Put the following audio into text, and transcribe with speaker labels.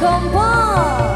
Speaker 1: kompor